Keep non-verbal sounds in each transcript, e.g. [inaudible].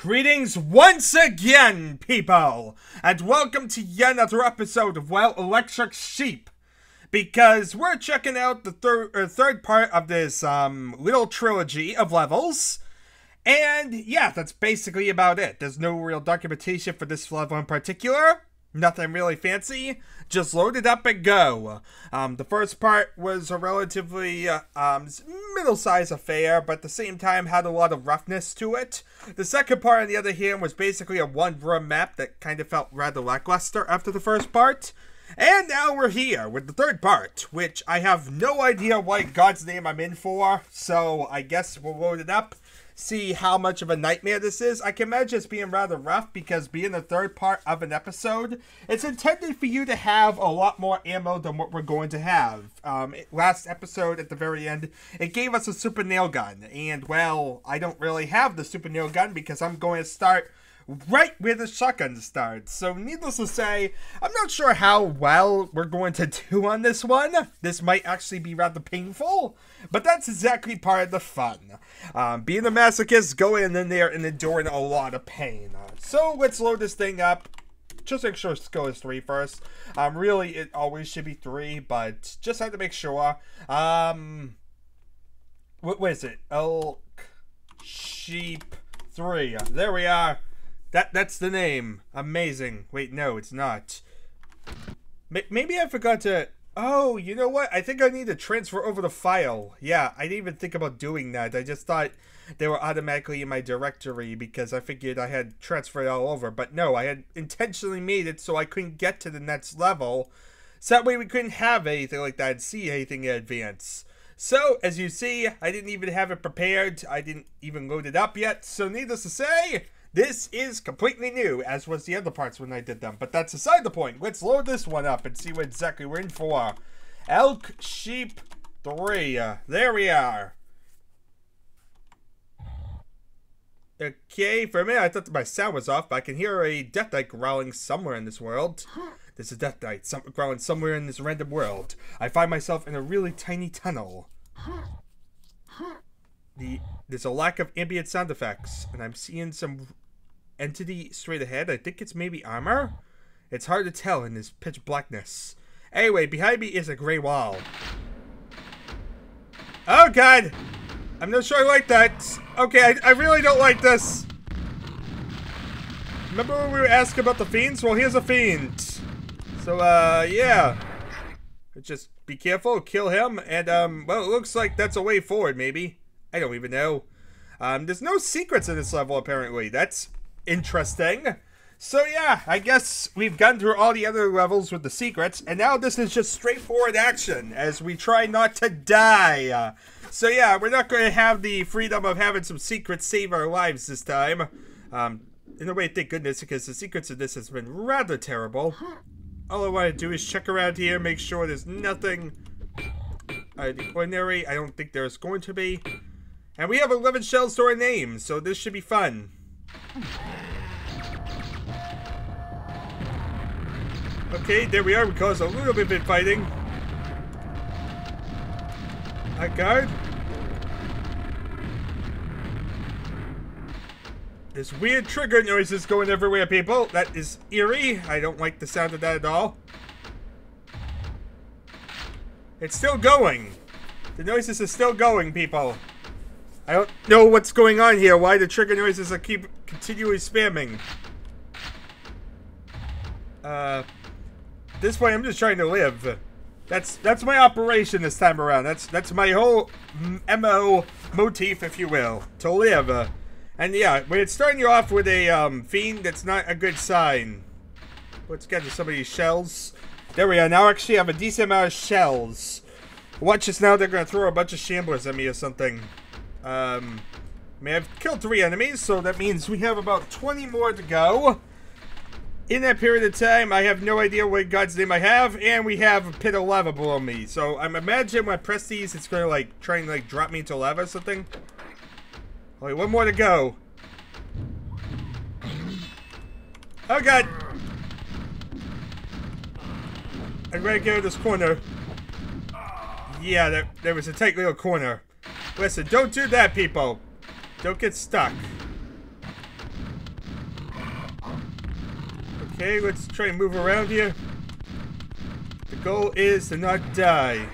Greetings once again, people, and welcome to yet another episode of Well Electric Sheep. Because we're checking out the third uh, third part of this um little trilogy of levels. And yeah, that's basically about it. There's no real documentation for this level in particular. Nothing really fancy. Just load it up and go. Um, the first part was a relatively uh, um, middle-sized affair, but at the same time had a lot of roughness to it. The second part, on the other hand, was basically a one-room map that kind of felt rather lackluster after the first part. And now we're here with the third part, which I have no idea what God's name I'm in for, so I guess we'll load it up see how much of a nightmare this is. I can imagine it's being rather rough because being the third part of an episode, it's intended for you to have a lot more ammo than what we're going to have. Um, last episode at the very end, it gave us a super nail gun, and well, I don't really have the super nail gun because I'm going to start right where the shotgun starts. So, needless to say, I'm not sure how well we're going to do on this one. This might actually be rather painful, but that's exactly part of the fun. Um, being a masochist, going in there and enduring a lot of pain. So, let's load this thing up. Just make sure skill is three first. Um, really, it always should be three, but just had to make sure. Um, what, what is it? Elk, sheep, three. There we are. That that's the name. Amazing. Wait, no, it's not. Maybe I forgot to. Oh, you know what? I think I need to transfer over the file. Yeah, I didn't even think about doing that. I just thought they were automatically in my directory because I figured I had transferred all over. But no, I had intentionally made it so I couldn't get to the next level. So that way we couldn't have anything like that and see anything in advance. So, as you see, I didn't even have it prepared. I didn't even load it up yet. So, needless to say, this is completely new, as was the other parts when I did them. But that's aside the point. Let's load this one up and see what exactly we're in for. Elk Sheep 3. Uh, there we are. Okay, for a minute I thought my sound was off, but I can hear a Death Knight growling somewhere in this world. There's a deathknight some growling somewhere in this random world. I find myself in a really tiny tunnel. The there's a lack of ambient sound effects, and I'm seeing some entity straight ahead. I think it's maybe armor. It's hard to tell in this pitch blackness. Anyway, behind me is a gray wall. Oh god! I'm not sure I like that. Okay, I, I really don't like this. Remember when we were asking about the fiends? Well, here's a fiend. So, uh, yeah. Just be careful, kill him, and, um, well, it looks like that's a way forward, maybe. I don't even know. Um, there's no secrets in this level, apparently. That's interesting. So yeah, I guess we've gone through all the other levels with the secrets, and now this is just straightforward action as we try not to die. So yeah, we're not going to have the freedom of having some secrets save our lives this time. Um, in a way, thank goodness, because the secrets of this has been rather terrible. All I want to do is check around here, make sure there's nothing uh, ordinary. I don't think there's going to be. And we have 11 shells to our name, so this should be fun. Okay, there we are. We caused a little bit of fighting. That guard. There's weird trigger noises going everywhere, people. That is eerie. I don't like the sound of that at all. It's still going. The noises are still going, people. I don't know what's going on here. Why the trigger noises are keep continually spamming. Uh, this point, I'm just trying to live. That's that's my operation this time around. That's that's my whole mo motif, if you will, to live. And yeah, when it's starting you off with a um, fiend, that's not a good sign. Let's get to some of these shells. There we are. Now actually I actually have a decent amount of shells. Watch this now. They're gonna throw a bunch of shamblers at me or something. Um, may have killed three enemies, so that means we have about 20 more to go. In that period of time, I have no idea what God's name I have, and we have a pit of lava below me. So I'm imagining when I press these, it's gonna like try and like drop me into lava or something. Wait, one more to go. Oh god! I'm gonna out of this corner. Yeah, there, there was a tight little corner. Listen, don't do that, people. Don't get stuck. Okay, let's try and move around here. The goal is to not die.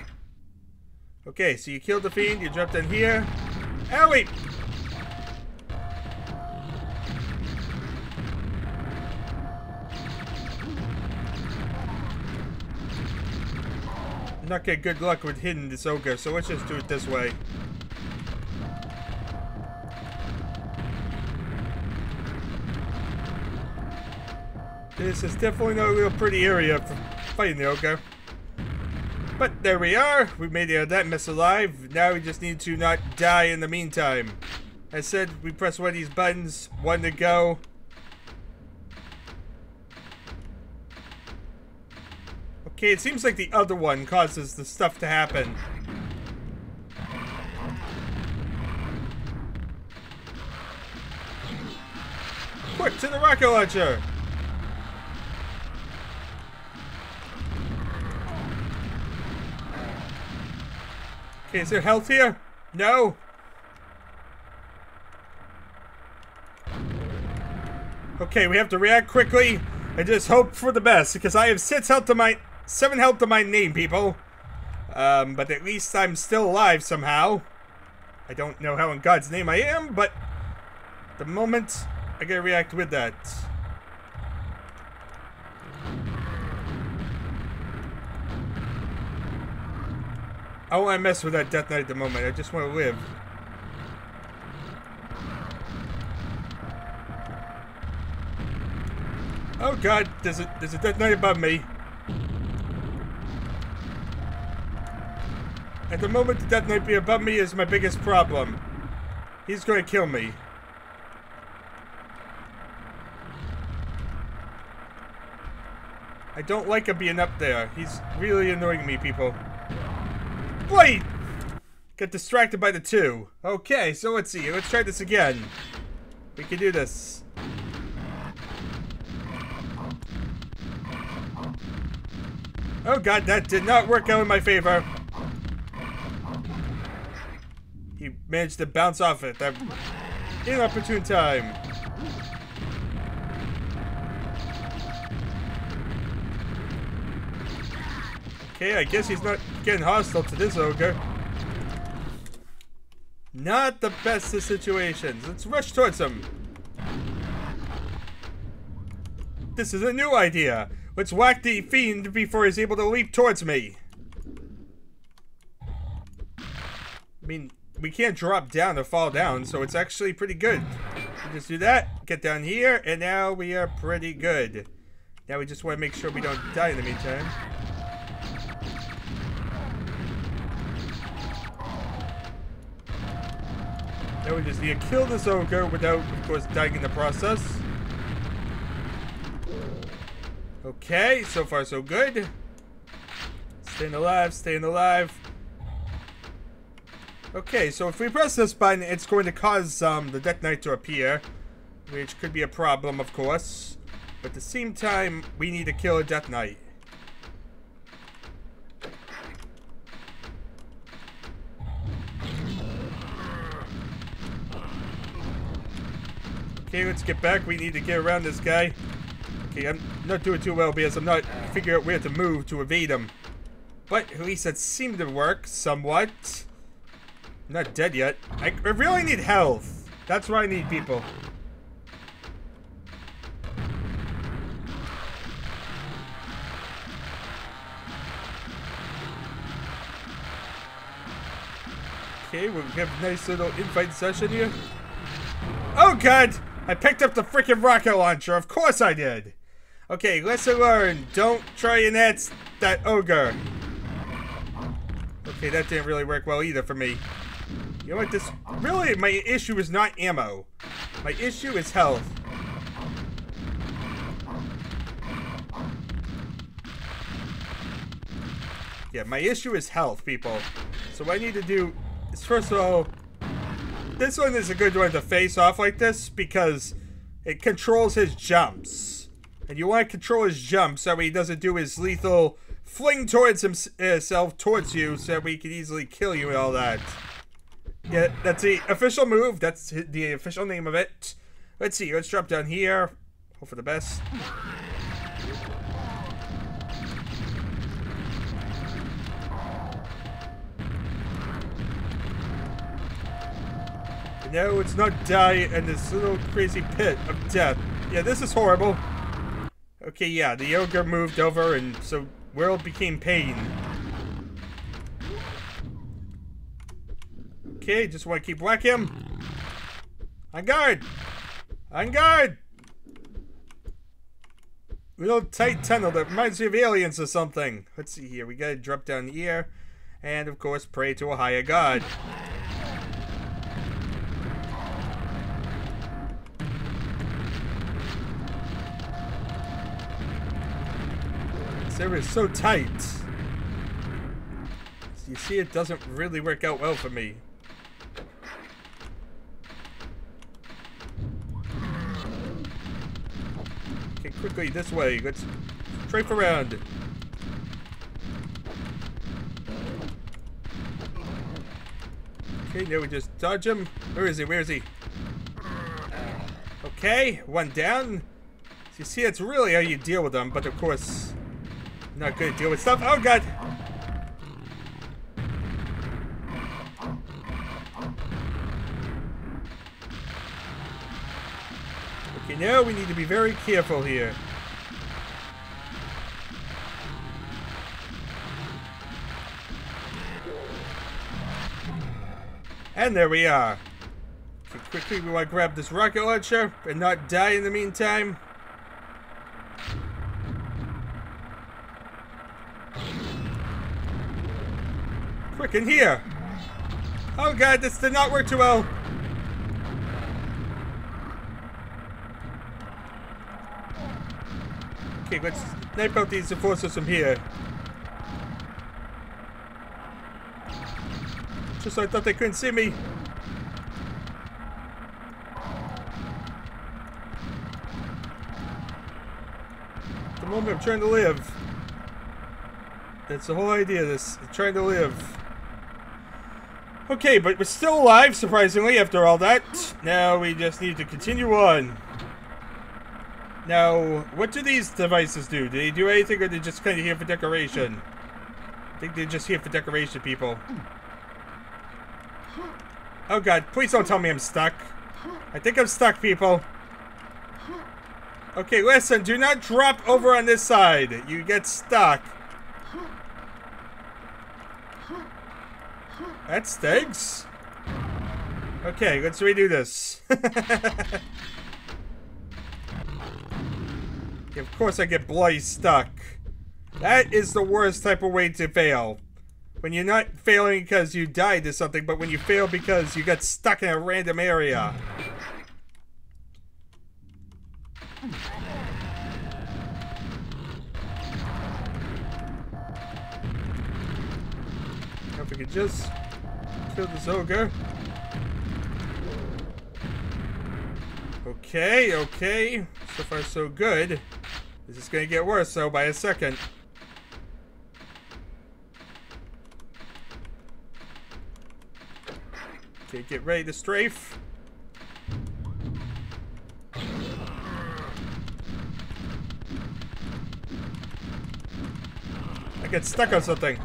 Okay, so you killed the fiend, you dropped in here. Wait! not get good luck with hitting this ogre, so let's just do it this way. This is definitely not a real pretty area for fighting the ogre. But there we are. We made it out of that mess alive. Now we just need to not die in the meantime. I said we press one of these buttons, one to go. Okay, it seems like the other one causes the stuff to happen. Quick to the rocket launcher! Okay, is there health here? No. Okay, we have to react quickly and just hope for the best because I have six health to my seven health to my name, people. Um, but at least I'm still alive somehow. I don't know how in God's name I am, but the moment I gotta react with that. I don't want to mess with that Death Knight at the moment. I just want to live. Oh god, there's a there's a Death Knight above me. At the moment, the Death Knight be above me is my biggest problem. He's going to kill me. I don't like him being up there. He's really annoying me, people. Wait! Got distracted by the two. Okay, so let's see. Let's try this again. We can do this. Oh god, that did not work out in my favor. He managed to bounce off it. That inopportune time. Okay, I guess he's not getting hostile to this ogre. Not the best of situations. Let's rush towards him. This is a new idea. Let's whack the fiend before he's able to leap towards me. I mean, we can't drop down or fall down, so it's actually pretty good. We just do that, get down here, and now we are pretty good. Now we just want to make sure we don't die in the meantime. Now we just need to kill this ogre without, of course, dying in the process. Okay, so far so good. Staying alive, staying alive. Okay, so if we press this button, it's going to cause um, the Death Knight to appear. Which could be a problem, of course. But at the same time, we need to kill a Death Knight. Okay, let's get back. We need to get around this guy. Okay, I'm not doing too well because I'm not figuring out where to move to evade him. But at least that seemed to work somewhat. I'm not dead yet. I, I really need health. That's why I need people. Okay, we have a nice little invite session here. Oh god! I picked up the freaking rocket launcher. Of course I did. Okay, lesson learned. Don't try and hit that ogre. Okay, that didn't really work well either for me. You know what, this... Really, my issue is not ammo. My issue is health. Yeah, my issue is health, people. So what I need to do is, first of all, this one is a good one to face off like this because it controls his jumps. And you want to control his jumps so he doesn't do his lethal fling towards himself towards you so we can easily kill you and all that. Yeah, that's the official move. That's the official name of it. Let's see. Let's drop down here. Hope for the best. No, it's not die in this little crazy pit of death. Yeah, this is horrible. Okay, yeah, the ogre moved over and so world became pain. Okay, just want to keep whacking him. On guard! On guard! Little tight tunnel that reminds me of aliens or something. Let's see here. We gotta drop down here. And, of course, pray to a higher god. Area so tight. You see, it doesn't really work out well for me. Okay, quickly, this way. Let's strafe around. Okay, now we just dodge him. Where is he? Where is he? Okay, one down. So you see, it's really how you deal with them, but of course, not good deal with stuff. Oh, God. Okay, now we need to be very careful here. And there we are. Okay, quickly, we want to grab this rocket launcher and not die in the meantime. Quick, in here! Oh god, this did not work too well! Okay, let's snipe out these enforcers from here. Just so I thought they couldn't see me. The moment I'm trying to live. That's the whole idea of this. Trying to live. Okay, but we're still alive, surprisingly, after all that. Now we just need to continue on. Now, what do these devices do? Do they do anything or are they just kind of here for decoration? I think they're just here for decoration, people. Oh god, please don't tell me I'm stuck. I think I'm stuck, people. Okay, listen, do not drop over on this side. You get stuck. That stinks. Okay, let's redo this. [laughs] of course I get bloody stuck. That is the worst type of way to fail. When you're not failing because you died to something, but when you fail because you got stuck in a random area. If we just kill this ogre. Okay, okay. So far so good. This is gonna get worse though by a second. Okay, get ready to strafe. I get stuck on something.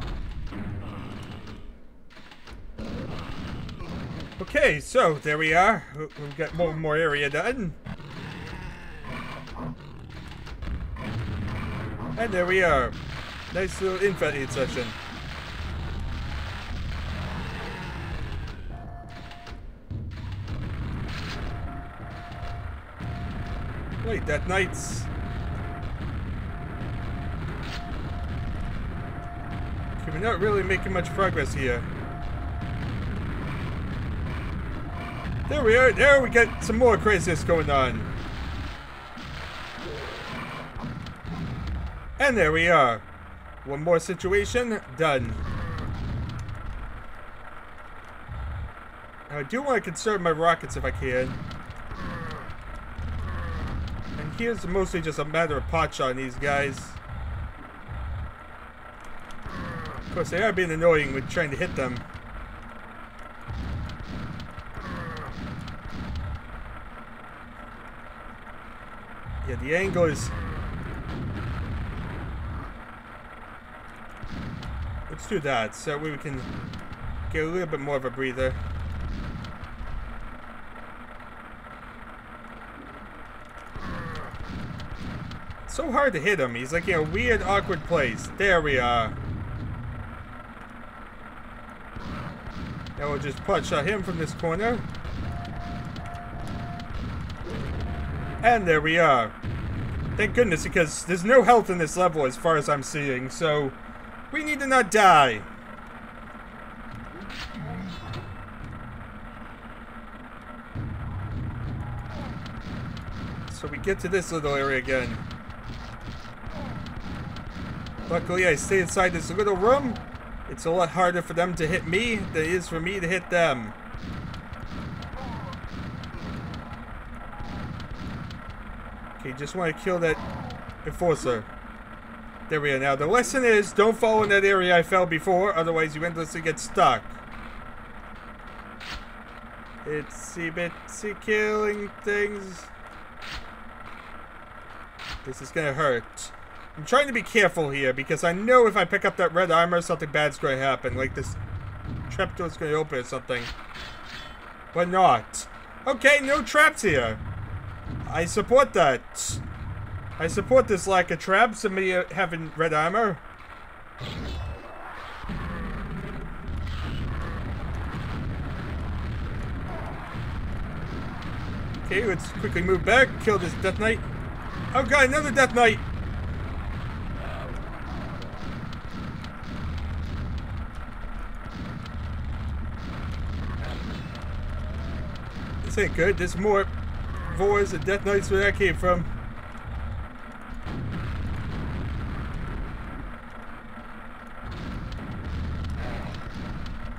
Okay, so there we are. We've got more and more area done. And there we are. Nice little infinite session. Wait, that knight's... Okay, we're not really making much progress here. There we are. There we get some more craziness going on. And there we are. One more situation, done. I do want to conserve my rockets if I can. And here's mostly just a matter of pot on these guys. Of course, they are being annoying with trying to hit them. Yeah, the angle is... Let's do that, so we can get a little bit more of a breather. It's so hard to hit him. He's like in a weird, awkward place. There we are. Now we'll just punch him from this corner. And there we are. Thank goodness, because there's no health in this level as far as I'm seeing, so we need to not die. So we get to this little area again. Luckily, I stay inside this little room. It's a lot harder for them to hit me than it is for me to hit them. Okay, just want to kill that enforcer. There we are. Now, the lesson is don't fall in that area I fell before, otherwise you endlessly get stuck. Itsy bitsy killing things. This is gonna hurt. I'm trying to be careful here because I know if I pick up that red armor, something bad's to happen. Like this trapdoor's going to open or something. But not. Okay, no traps here. I support that. I support this of traps and me uh, having red armor. Okay, let's quickly move back, kill this Death Knight. Oh god, another Death Knight! This ain't good. There's more Vores and Death Knights where that came from.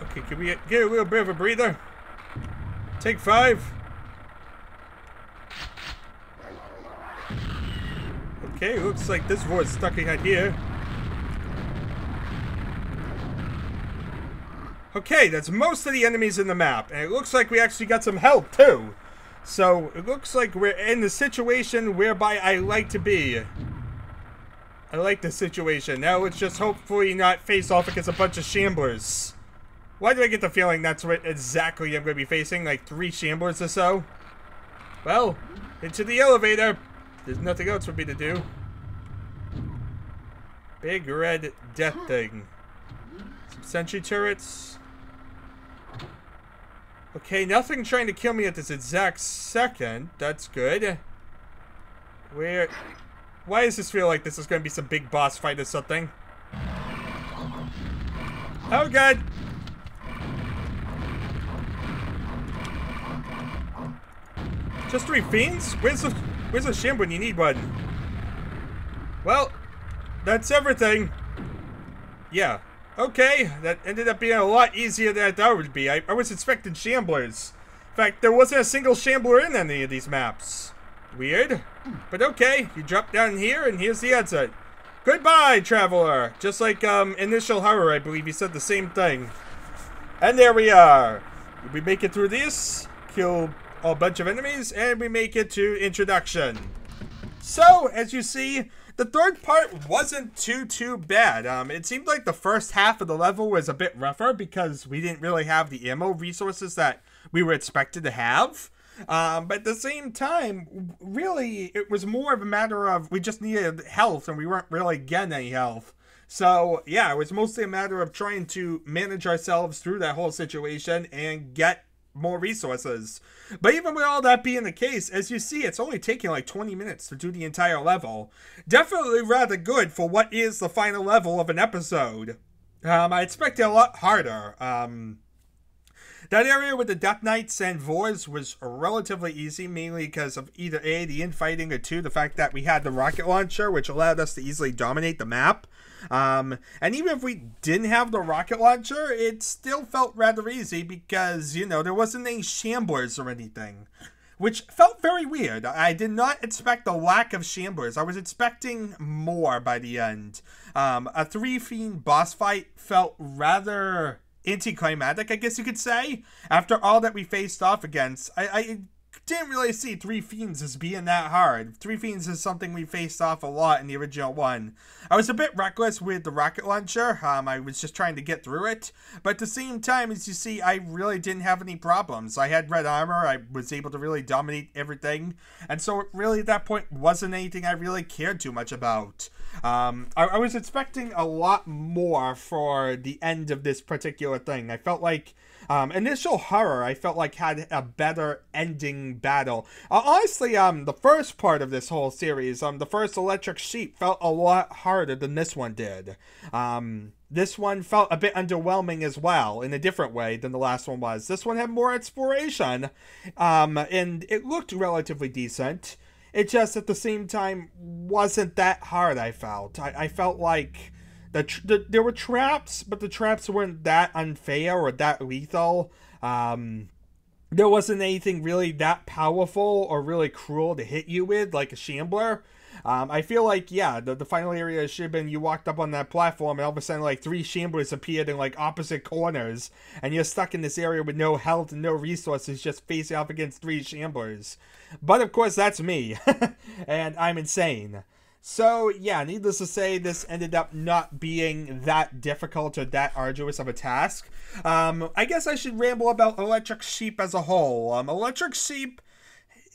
Okay, can we get a little bit of a breather? Take five. Okay, looks like this Vore's stuck in here. Okay, that's most of the enemies in the map, and it looks like we actually got some help, too. So, it looks like we're in the situation whereby I like to be. I like the situation. Now let's just hopefully not face off against a bunch of shamblers. Why do I get the feeling that's what exactly I'm going to be facing? Like three shamblers or so? Well, into the elevator. There's nothing else for me to do. Big red death thing. Some sentry turrets. Okay, nothing trying to kill me at this exact second. That's good. Where... Why does this feel like this is going to be some big boss fight or something? Oh, God! Just three fiends? Where's the... Where's the shim when you need one? Well, that's everything. Yeah, Okay, that ended up being a lot easier than I thought it would be. I, I was expecting shamblers. In fact, there wasn't a single shambler in any of these maps. Weird. But okay, you drop down here and here's the exit. Goodbye, traveler! Just like um, Initial Horror, I believe he said the same thing. And there we are. We make it through this, kill a bunch of enemies, and we make it to introduction. So, as you see, the third part wasn't too too bad. Um, it seemed like the first half of the level was a bit rougher because we didn't really have the ammo resources that we were expected to have. Um, but at the same time, really, it was more of a matter of we just needed health and we weren't really getting any health. So, yeah, it was mostly a matter of trying to manage ourselves through that whole situation and get more resources. But even with all that being the case, as you see, it's only taking like 20 minutes to do the entire level. Definitely rather good for what is the final level of an episode. Um, I expected a lot harder. Um, that area with the Death Knights and Vores was relatively easy, mainly because of either A, the infighting, or two, the fact that we had the rocket launcher, which allowed us to easily dominate the map. Um, and even if we didn't have the rocket launcher, it still felt rather easy because, you know, there wasn't any shamblers or anything. Which felt very weird. I did not expect a lack of shamblers. I was expecting more by the end. Um, a three fiend boss fight felt rather anticlimactic, I guess you could say. After all that we faced off against, I, I didn't really see Three Fiends as being that hard. Three Fiends is something we faced off a lot in the original one. I was a bit reckless with the rocket launcher. Um, I was just trying to get through it, but at the same time, as you see, I really didn't have any problems. I had red armor. I was able to really dominate everything, and so really at that point wasn't anything I really cared too much about. Um, I, I was expecting a lot more for the end of this particular thing. I felt like um, initial horror, I felt like had a better ending battle. Uh, honestly, um, the first part of this whole series, um, the first Electric Sheep felt a lot harder than this one did. Um, this one felt a bit underwhelming as well, in a different way than the last one was. This one had more exploration, um, and it looked relatively decent. It just at the same time wasn't that hard. I felt. I, I felt like the, the there were traps, but the traps weren't that unfair or that lethal. Um, there wasn't anything really that powerful or really cruel to hit you with, like a shambler. Um, I feel like, yeah, the, the final area should have been you walked up on that platform and all of a sudden, like, three shamblers appeared in, like, opposite corners, and you're stuck in this area with no health and no resources, just facing off against three shamblers. But, of course, that's me, [laughs] and I'm insane. So, yeah, needless to say, this ended up not being that difficult or that arduous of a task. Um, I guess I should ramble about Electric Sheep as a whole. Um, Electric Sheep,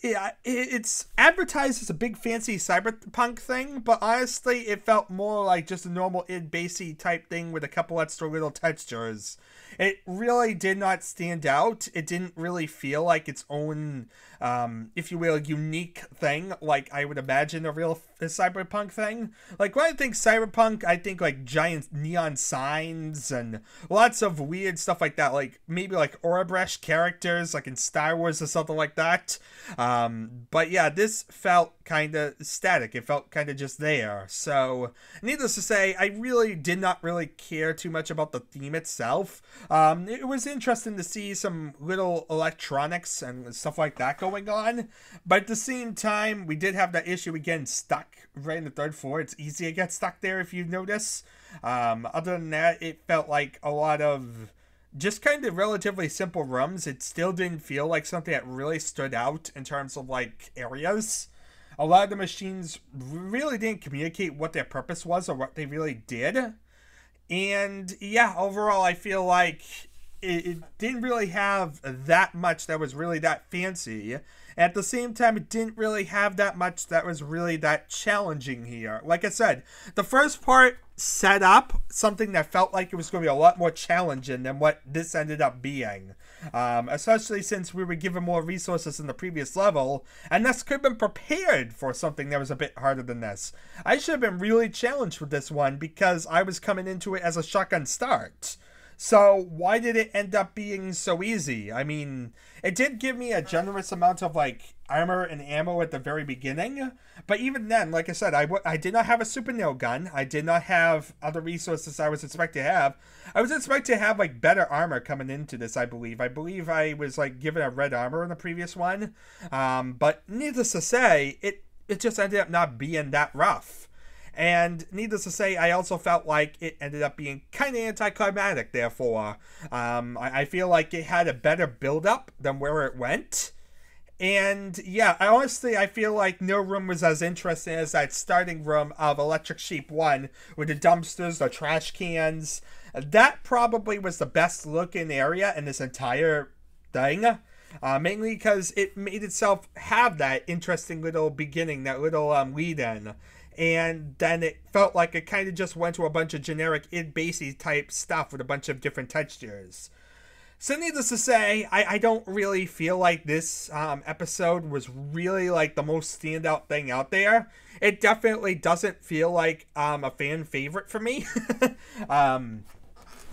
yeah, it's advertised as a big fancy cyberpunk thing, but honestly, it felt more like just a normal id basey type thing with a couple extra little textures. It really did not stand out. It didn't really feel like its own um, if you will, unique thing, like I would imagine a real a cyberpunk thing. Like when I think cyberpunk, I think like giant neon signs and lots of weird stuff like that. Like maybe like Aurebesh characters, like in Star Wars or something like that. Um, but yeah, this felt kind of static. It felt kind of just there. So, needless to say, I really did not really care too much about the theme itself. Um, it was interesting to see some little electronics and stuff like that going on. But at the same time, we did have that issue again stuck right in the third floor. It's easy to get stuck there if you notice. Um, other than that, it felt like a lot of just kind of relatively simple rooms. It still didn't feel like something that really stood out in terms of like areas. A lot of the machines really didn't communicate what their purpose was or what they really did. And yeah, overall, I feel like it, it didn't really have that much that was really that fancy. At the same time, it didn't really have that much that was really that challenging here. Like I said, the first part set up something that felt like it was going to be a lot more challenging than what this ended up being. Um, especially since we were given more resources in the previous level, and this could have been prepared for something that was a bit harder than this. I should have been really challenged with this one because I was coming into it as a shotgun start. So why did it end up being so easy? I mean, it did give me a generous amount of like armor and ammo at the very beginning, but even then, like I said, I, I did not have a super nail gun. I did not have other resources I was expected to have. I was expected to have like better armor coming into this. I believe. I believe I was like given a red armor in the previous one, um, but needless to say, it it just ended up not being that rough. And needless to say, I also felt like it ended up being kind of anticlimactic, therefore. Um, I, I feel like it had a better build up than where it went. And yeah, I honestly I feel like no room was as interesting as that starting room of Electric Sheep 1 with the dumpsters, the trash cans. That probably was the best looking area in this entire thing. Uh, mainly because it made itself have that interesting little beginning, that little um, lead in and then it felt like it kind of just went to a bunch of generic id basey type stuff with a bunch of different textures. So needless to say, I, I don't really feel like this um, episode was really like the most standout thing out there. It definitely doesn't feel like um, a fan favorite for me. [laughs] um,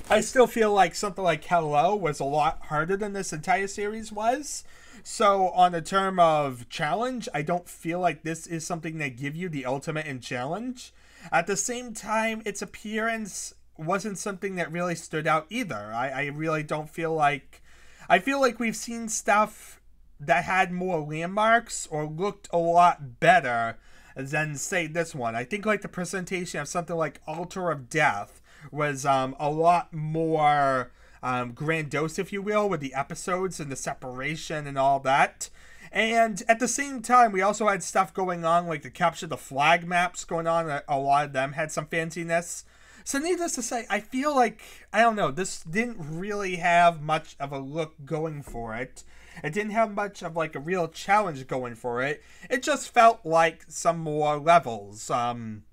I still feel like something like Hello was a lot harder than this entire series was. So, on the term of challenge, I don't feel like this is something that give you the ultimate in challenge. At the same time, its appearance wasn't something that really stood out either. I, I really don't feel like. I feel like we've seen stuff that had more landmarks or looked a lot better than, say, this one. I think, like, the presentation of something like Altar of Death was um, a lot more um, grandiose, if you will, with the episodes and the separation and all that. And at the same time, we also had stuff going on like the capture the flag maps going on. A lot of them had some fanciness. So, needless to say, I feel like, I don't know, this didn't really have much of a look going for it. It didn't have much of like a real challenge going for it. It just felt like some more levels. Um,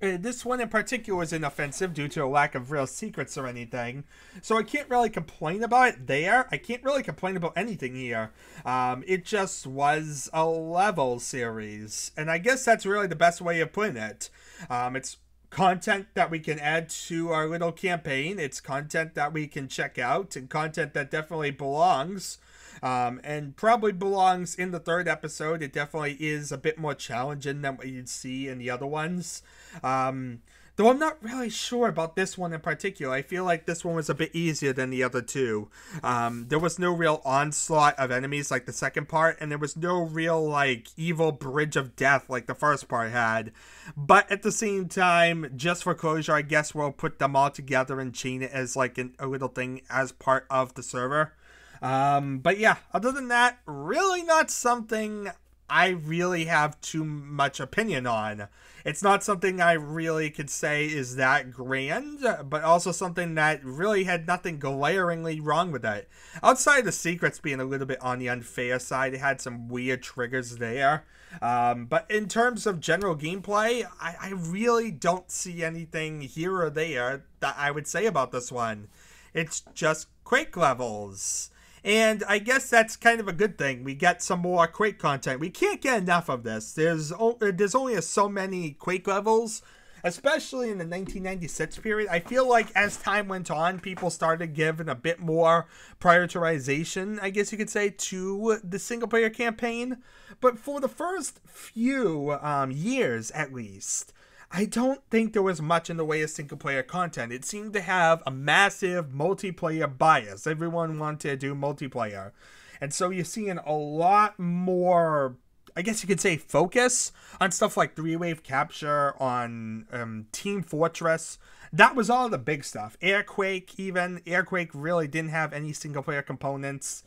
this one in particular was inoffensive due to a lack of real secrets or anything. So I can't really complain about it there. I can't really complain about anything here. Um, it just was a level series. And I guess that's really the best way of putting it. Um, it's content that we can add to our little campaign. It's content that we can check out and content that definitely belongs um, and probably belongs in the third episode. It definitely is a bit more challenging than what you'd see in the other ones. Um, though I'm not really sure about this one in particular. I feel like this one was a bit easier than the other two. Um, there was no real onslaught of enemies like the second part, and there was no real like evil bridge of death like the first part had. But at the same time, just for closure, I guess we'll put them all together and chain it as like an, a little thing as part of the server. Um, but yeah, other than that, really not something I really have too much opinion on. It's not something I really could say is that grand, but also something that really had nothing glaringly wrong with it. Outside the secrets being a little bit on the unfair side, it had some weird triggers there. Um, but in terms of general gameplay, I, I really don't see anything here or there that I would say about this one. It's just Quake levels. And I guess that's kind of a good thing. We get some more Quake content. We can't get enough of this. There's there's only so many Quake levels, especially in the 1996 period. I feel like as time went on, people started giving a bit more prioritization, I guess you could say, to the single player campaign. But for the first few um, years, at least, I don't think there was much in the way of single player content. It seemed to have a massive multiplayer bias. Everyone wanted to do multiplayer. And so you're seeing a lot more, I guess you could say, focus on stuff like Threewave capture, on um, Team Fortress. That was all the big stuff. Airquake, even. Airquake really didn't have any single player components.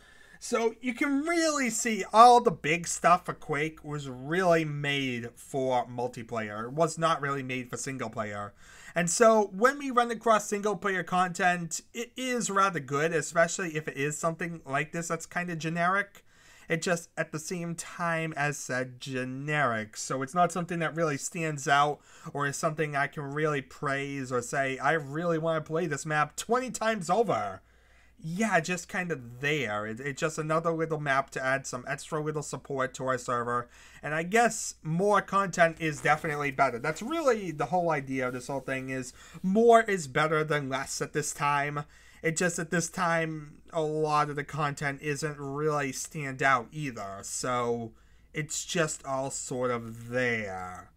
So you can really see all the big stuff for Quake was really made for multiplayer. It was not really made for single player. And so when we run across single player content, it is rather good, especially if it is something like this that's kind of generic. It just at the same time as said generic. So it's not something that really stands out or is something I can really praise or say, I really want to play this map 20 times over yeah, just kind of there. It, it's just another little map to add some extra little support to our server. And I guess more content is definitely better. That's really the whole idea of this whole thing is more is better than less at this time. It just at this time, a lot of the content isn't really stand out either. So it's just all sort of there.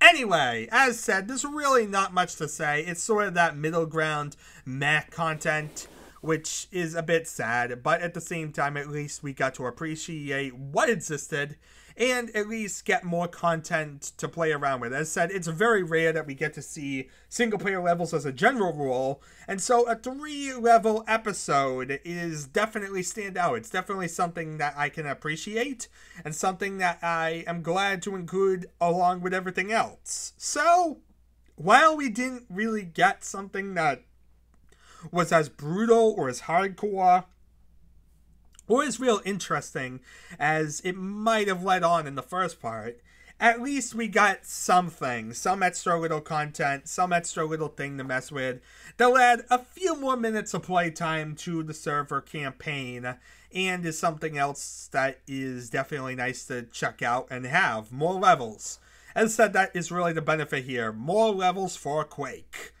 Anyway, as said, there's really not much to say. It's sort of that middle ground meh content which is a bit sad, but at the same time, at least we got to appreciate what existed and at least get more content to play around with. As said, it's very rare that we get to see single player levels as a general rule, and so a three level episode is definitely stand out. It's definitely something that I can appreciate and something that I am glad to include along with everything else. So, while we didn't really get something that was as brutal or as hardcore or as real interesting as it might have led on in the first part, at least we got something, some extra little content, some extra little thing to mess with that'll add a few more minutes of playtime to the server campaign and is something else that is definitely nice to check out and have more levels. As said, that is really the benefit here. More levels for Quake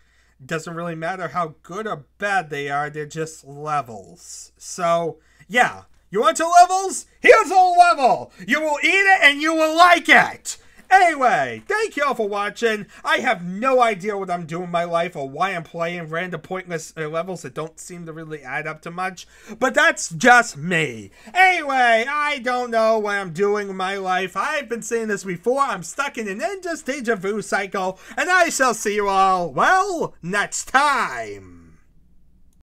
doesn't really matter how good or bad they are, they're just levels. So, yeah, you want your levels? Here's a level! You will eat it and you will like it! Anyway, thank you all for watching. I have no idea what I'm doing in my life or why I'm playing random pointless uh, levels that don't seem to really add up to much, but that's just me. Anyway, I don't know what I'm doing in my life. I've been saying this before. I'm stuck in an endless deja vu cycle, and I shall see you all, well, next time.